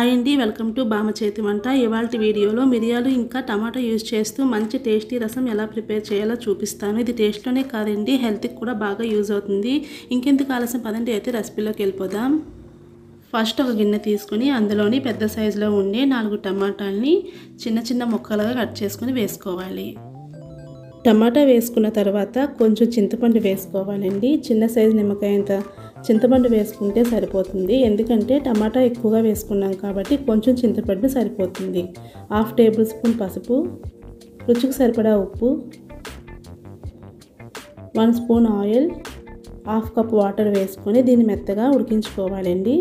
Hi అండి welcome to బామ చేతి వంట. ఇవాళ వీడియోలో మిరియాలు ఇంకా టమాటా యూజ్ చేస్తూ మంచి టేస్టీ రసం ఎలా ప్రిపేర్ చేయాలో చూపిస్తాను. ఇది టేస్ట్లోనే కాదండి హెల్త్కి కూడా బాగా యూజ్ అవుతుంది. ఇంకెందుకు ఆలస్యం పదండి అయితే రెసిపీలోకి వెళ్ళిపోదాం. ఫస్ట్ ఒక గిన్నె తీసుకుని అందులోని పెద్ద సైజులో ఉండే నాలుగు టమాటాలని చిన్న చిన్న ముక్కలుగా కట్ చేసుకొని వేసుకోవాలి. టమాటా వేసుకున్న తర్వాత కొంచెం చింతపండు వేసుకోవాలండి. చిన్న సైజు నిమ్మకాయంత చింతపండు వేసుకుంటే సరిపోతుంది. ఎందుకంటే టమాటా ఎక్కువగా వేసుకున్నాం కాబట్టి కొంచెం చింతపండు సరిపోతుంది. హాఫ్ టేబుల్ స్పూన్ పసుపు రుచికి సరిపడా ఉప్పు one spoon oil half cup water వేసుకొని దీన్ని మెత్తగా ఉడికించుకోవాలండి.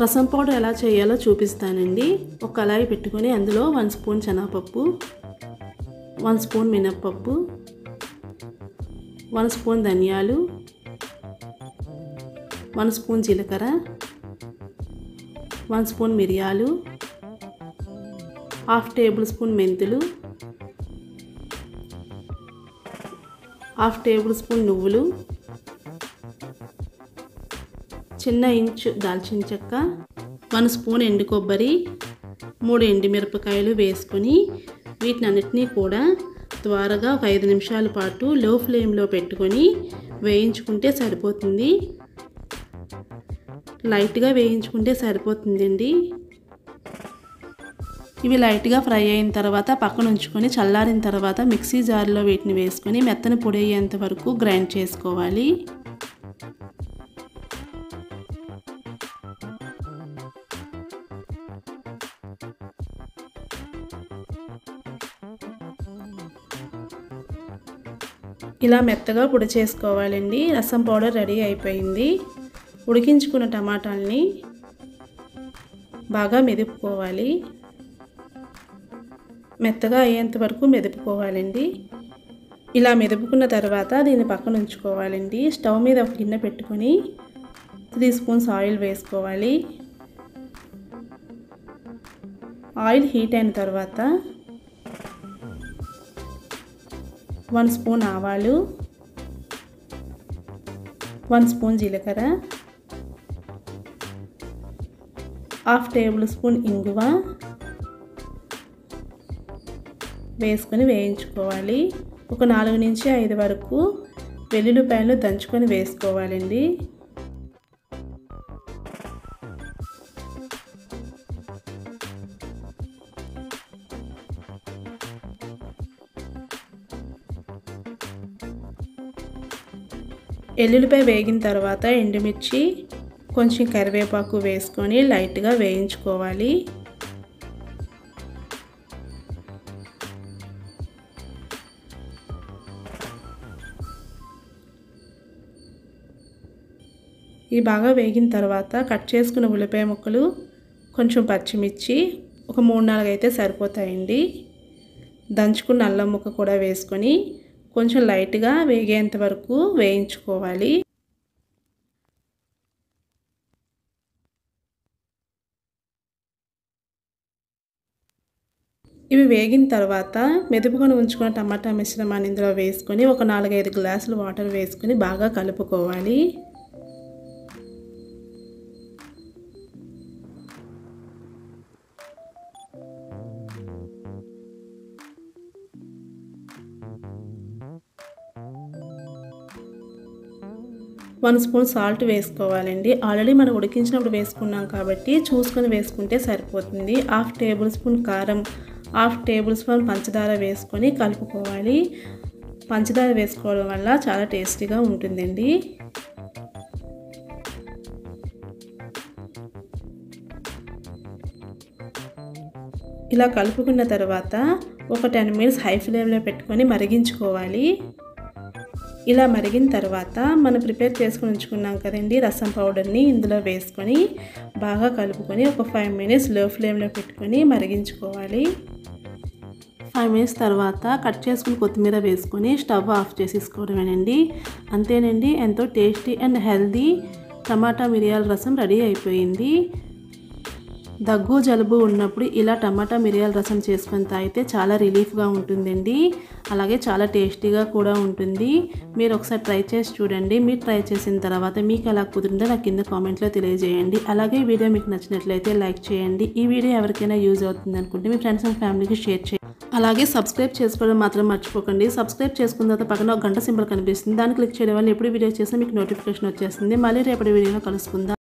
రసం పౌడర్ ఎలా చేయాలో చూపిస్తానండి. ఒక కళాయి పెట్టుకొని అందులో వన్ స్పూన్ శనగపప్పు వన్ స్పూన్ మినప్పప్పు వన్ స్పూన్ ధనియాలు వన్ స్పూన్ జీలకర్ర వన్ స్పూన్ మిరియాలు హాఫ్ టేబుల్ స్పూన్ మెంతులు హాఫ్ టేబుల్ స్పూన్ నువ్వులు చిన్న ఇంచు దాల్చిన చెక్క వన్ స్పూన్ ఎండు కొబ్బరి మూడు ఎండుమిరపకాయలు వేసుకొని వీటిని అన్నిటినీ కూడా త్వరగా ఒక ఐదు నిమిషాల పాటు లో ఫ్లేమ్లో పెట్టుకొని వేయించుకుంటే సరిపోతుంది. లైట్గా వేయించుకుంటే సరిపోతుందండి. ఇవి లైట్గా ఫ్రై అయిన తర్వాత పక్కన ఉంచుకొని చల్లారిన తర్వాత మిక్సీ జార్లో వీటిని వేసుకొని మెత్తని పొడి అయ్యేంత వరకు గ్రైండ్ చేసుకోవాలి. ఇలా మెత్తగా పొడి చేసుకోవాలండి. రసం పౌడర్ రెడీ అయిపోయింది. ఉడికించుకున్న టమాటాలని బాగా మెదుపుకోవాలి. మెత్తగా అయ్యేంత వరకు మెదుపుకోవాలండి. ఇలా మెదుపుకున్న తర్వాత దీన్ని పక్కన ఉంచుకోవాలండి. స్టవ్ మీద ఒక గిన్నె పెట్టుకొని త్రీ స్పూన్స్ ఆయిల్ వేసుకోవాలి. ఆయిల్ హీట్ అయిన తర్వాత వన్ స్పూన్ ఆవాలు వన్ స్పూన్ జీలకర్ర హాఫ్ టేబుల్ స్పూన్ ఇంగువ వేసుకొని వేయించుకోవాలి. ఒక నాలుగు నుంచి ఐదు వరకు వెల్లుల్లిపాయలు దంచుకొని వేసుకోవాలండి. ఎల్లుల్లిపాయ వేగిన తర్వాత ఎండుమిర్చి కొంచెం కరివేపాకు వేసుకొని లైట్గా వేయించుకోవాలి. ఇవి బాగా వేగిన తర్వాత కట్ చేసుకున్న ఉల్లిపాయ ముక్కలు కొంచెం పచ్చిమిర్చి ఒక మూడు నాలుగు అయితే సరిపోతాయండి. దంచుకున్న అల్లం ముక్క కూడా వేసుకొని కొంచెం లైట్గా వేగేంత వరకు వేయించుకోవాలి. ఇవి వేగిన తర్వాత మెదుపుకొని ఉంచుకున్న టమాటా మిశ్రమాన్ని ఇందులో వేసుకొని ఒక నాలుగైదు గ్లాసులు వాటర్ వేసుకొని బాగా కలుపుకోవాలి. వన్ స్పూన్ సాల్ట్ వేసుకోవాలండి. ఆల్రెడీ మనం ఉడికించినప్పుడు వేసుకున్నాం కాబట్టి చూసుకొని వేసుకుంటే సరిపోతుంది. హాఫ్ టేబుల్ స్పూన్ కారం హాఫ్ టేబుల్ స్పూన్ పంచదార వేసుకొని కలుపుకోవాలి. పంచదార వేసుకోవడం వల్ల చాలా టేస్టీగా ఉంటుందండి. ఇలా కలుపుకున్న తర్వాత ఒక టెన్ మినిట్స్ హై ఫ్లేమ్లో పెట్టుకొని మరిగించుకోవాలి. ఇలా మరిగిన తర్వాత మనం ప్రిపేర్ చేసుకుని ఉంచుకున్నాం కదండి రసం పౌడర్ని ఇందులో వేసుకొని బాగా కలుపుకొని ఒక ఫైవ్ మినిట్స్లో ఫ్లేమ్లో పెట్టుకొని మరిగించుకోవాలి. ఫైవ్ మినిట్స్ తర్వాత కట్ చేసుకుని కొత్తిమీర వేసుకొని స్టవ్ ఆఫ్ చేసేసుకోవడమేనండి. అంతేనండి ఎంతో టేస్టీ అండ్ హెల్దీ టమాటా మిరియాల రసం రెడీ అయిపోయింది. దగ్గు జలుబు ఉన్నప్పుడు ఇలా టమాటా మిరియాల రసం చేసుకొని తాగితే చాలా రిలీఫ్గా ఉంటుందండి. అలాగే చాలా టేస్టీగా కూడా ఉంటుంది. మీరు ఒకసారి ట్రై చేసి చూడండి. మీరు ట్రై చేసిన తర్వాత మీకు ఎలా కుదిరిందో నాకు కింద కామెంట్లో తెలియజేయండి. అలాగే ఈ వీడియో మీకు నచ్చినట్లయితే లైక్ చేయండి. ఈ వీడియో ఎవరికైనా యూజ్ అవుతుంది అనుకుంటే మీ ఫ్రెండ్స్ అండ్ ఫ్యామిలీకి షేర్ చేయండి. అలాగే సబ్స్క్రైబ్ చేసుకోవడం మాత్రం మర్చిపోకండి. సబ్స్క్రైబ్ చేసుకున్న తర్వాత పక్కన ఒక గంట సింబల్ కనిపిస్తుంది. దాన్ని క్లిక్ చేయడం వల్ల ఎప్పుడు వీడియో చేసినా మీకు నోటిఫికేషన్ వచ్చేస్తుంది. మళ్ళీ రేపటి వీడియోలో కలుసుకుందాం.